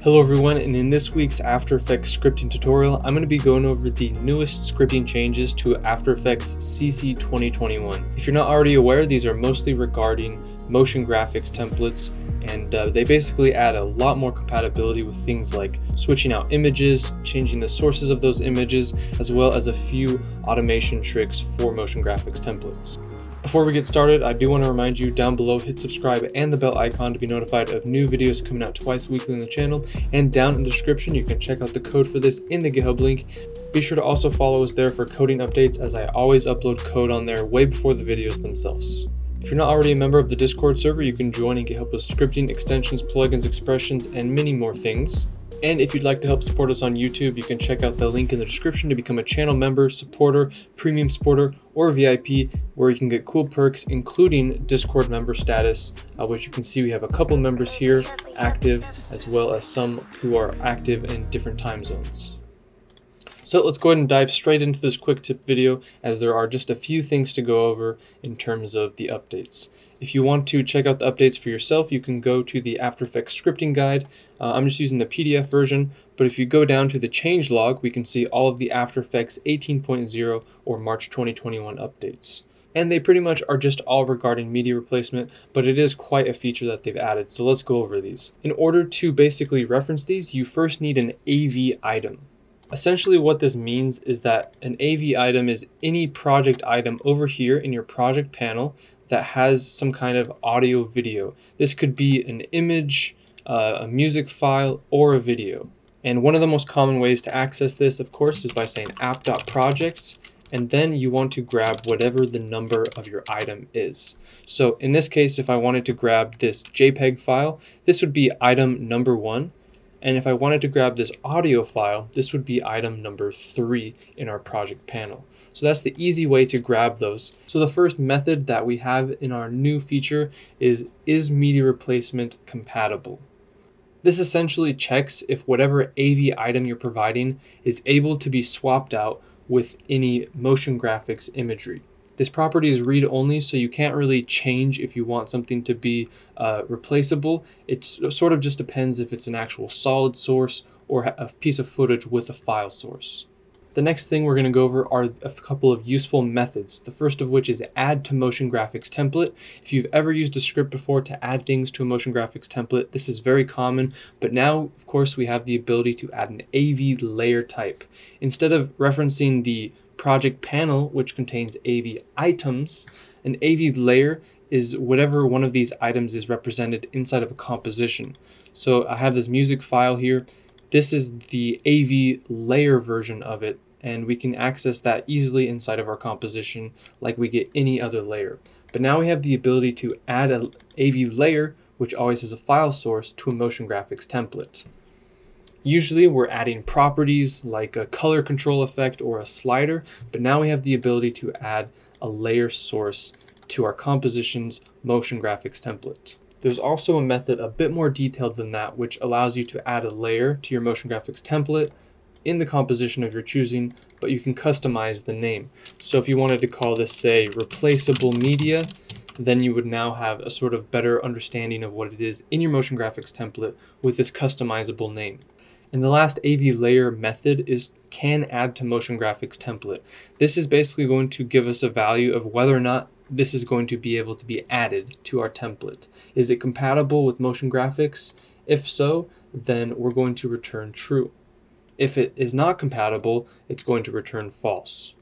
Hello everyone, and in this week's After Effects scripting tutorial, I'm going to be going over the newest scripting changes to After Effects CC 2021. If you're not already aware, these are mostly regarding motion graphics templates, and uh, they basically add a lot more compatibility with things like switching out images, changing the sources of those images, as well as a few automation tricks for motion graphics templates. Before we get started, I do want to remind you down below, hit subscribe and the bell icon to be notified of new videos coming out twice weekly on the channel. And down in the description, you can check out the code for this in the GitHub link. Be sure to also follow us there for coding updates as I always upload code on there way before the videos themselves. If you're not already a member of the Discord server, you can join and get help with scripting, extensions, plugins, expressions, and many more things. And if you'd like to help support us on YouTube, you can check out the link in the description to become a channel member, supporter, premium supporter, or VIP, where you can get cool perks, including Discord member status, uh, which you can see we have a couple members here active, as well as some who are active in different time zones. So let's go ahead and dive straight into this quick tip video as there are just a few things to go over in terms of the updates. If you want to check out the updates for yourself, you can go to the After Effects scripting guide. Uh, I'm just using the PDF version, but if you go down to the change log, we can see all of the After Effects 18.0 or March 2021 updates. And they pretty much are just all regarding media replacement, but it is quite a feature that they've added, so let's go over these. In order to basically reference these, you first need an AV item. Essentially what this means is that an AV item is any project item over here in your project panel that has some kind of audio video. This could be an image, uh, a music file, or a video. And one of the most common ways to access this, of course, is by saying app.project, and then you want to grab whatever the number of your item is. So in this case, if I wanted to grab this JPEG file, this would be item number one, and if I wanted to grab this audio file, this would be item number three in our project panel. So that's the easy way to grab those. So the first method that we have in our new feature is, is media replacement compatible? This essentially checks if whatever AV item you're providing is able to be swapped out with any motion graphics imagery. This property is read only, so you can't really change if you want something to be uh, replaceable. It sort of just depends if it's an actual solid source or a piece of footage with a file source. The next thing we're going to go over are a couple of useful methods. The first of which is add to motion graphics template. If you've ever used a script before to add things to a motion graphics template, this is very common, but now of course we have the ability to add an AV layer type. Instead of referencing the project panel, which contains AV items. An AV layer is whatever one of these items is represented inside of a composition. So I have this music file here. This is the AV layer version of it, and we can access that easily inside of our composition like we get any other layer. But now we have the ability to add an AV layer, which always has a file source, to a motion graphics template. Usually we're adding properties like a color control effect or a slider, but now we have the ability to add a layer source to our composition's motion graphics template. There's also a method a bit more detailed than that, which allows you to add a layer to your motion graphics template in the composition of your choosing, but you can customize the name. So if you wanted to call this, say, replaceable media, then you would now have a sort of better understanding of what it is in your motion graphics template with this customizable name. And the last AV layer method is can add to motion graphics template. This is basically going to give us a value of whether or not this is going to be able to be added to our template. Is it compatible with motion graphics? If so, then we're going to return true. If it is not compatible, it's going to return false.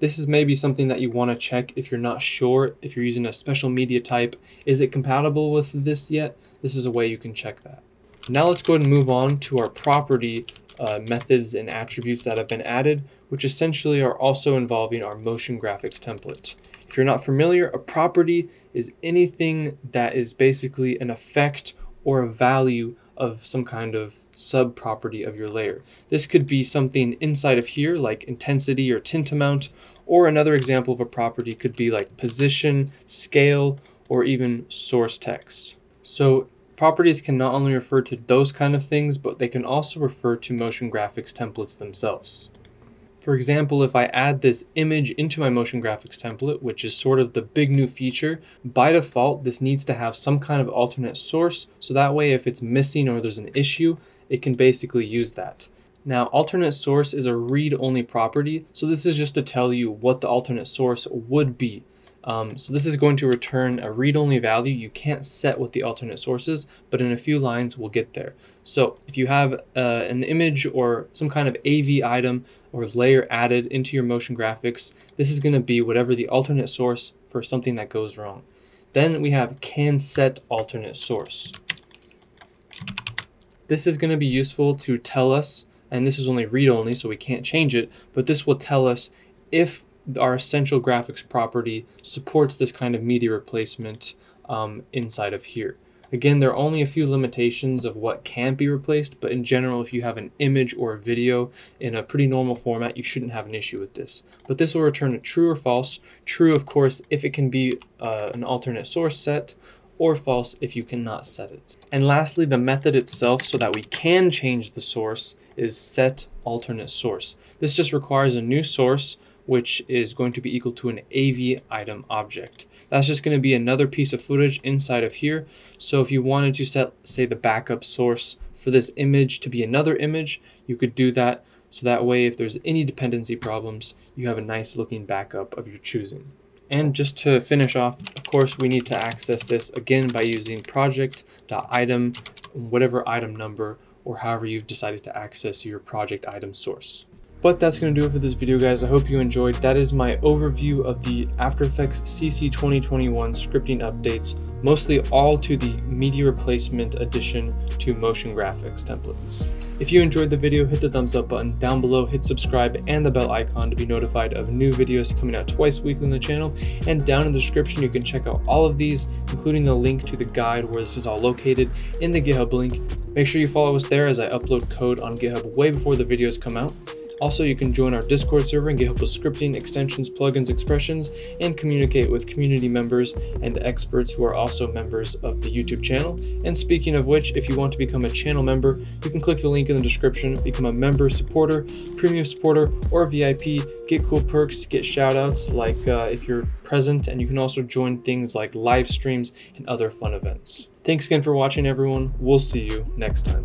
This is maybe something that you want to check if you're not sure if you're using a special media type. Is it compatible with this yet? This is a way you can check that. Now let's go ahead and move on to our property uh, methods and attributes that have been added, which essentially are also involving our motion graphics template. If you're not familiar, a property is anything that is basically an effect or a value of some kind of sub-property of your layer. This could be something inside of here like intensity or tint amount, or another example of a property could be like position, scale, or even source text. So Properties can not only refer to those kind of things, but they can also refer to motion graphics templates themselves. For example, if I add this image into my motion graphics template, which is sort of the big new feature, by default, this needs to have some kind of alternate source. So that way, if it's missing or there's an issue, it can basically use that. Now, alternate source is a read-only property, so this is just to tell you what the alternate source would be. Um, so this is going to return a read-only value. You can't set what the alternate source is, but in a few lines we'll get there. So if you have uh, an image or some kind of AV item or layer added into your motion graphics, this is going to be whatever the alternate source for something that goes wrong. Then we have can set alternate source. This is going to be useful to tell us, and this is only read-only so we can't change it, but this will tell us if our essential graphics property supports this kind of media replacement um, inside of here. Again, there are only a few limitations of what can be replaced, but in general, if you have an image or a video in a pretty normal format, you shouldn't have an issue with this. But this will return a true or false. True, of course, if it can be uh, an alternate source set, or false if you cannot set it. And lastly, the method itself so that we can change the source is set alternate source. This just requires a new source which is going to be equal to an AV item object. That's just going to be another piece of footage inside of here. So if you wanted to set, say, the backup source for this image to be another image, you could do that. So that way, if there's any dependency problems, you have a nice looking backup of your choosing. And just to finish off, of course, we need to access this again by using project.item, whatever item number, or however you've decided to access your project item source. But that's going to do it for this video guys. I hope you enjoyed. That is my overview of the After Effects CC 2021 scripting updates, mostly all to the media replacement addition to motion graphics templates. If you enjoyed the video, hit the thumbs up button down below, hit subscribe and the bell icon to be notified of new videos coming out twice weekly on the channel. And down in the description, you can check out all of these, including the link to the guide where this is all located in the GitHub link. Make sure you follow us there as I upload code on GitHub way before the videos come out. Also, you can join our Discord server and get help with scripting, extensions, plugins, expressions, and communicate with community members and experts who are also members of the YouTube channel. And speaking of which, if you want to become a channel member, you can click the link in the description, become a member, supporter, premium supporter, or VIP, get cool perks, get shoutouts like uh, if you're present, and you can also join things like live streams and other fun events. Thanks again for watching, everyone. We'll see you next time.